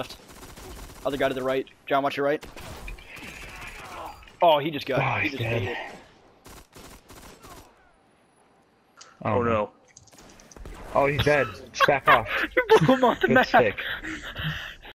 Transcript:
left. Other guy to the right. John, watch your right. Oh, he just got. Oh, he he's just dead. Oh. Oh, no. Oh, he's dead. Just back off. You blew him off the Good map. stick.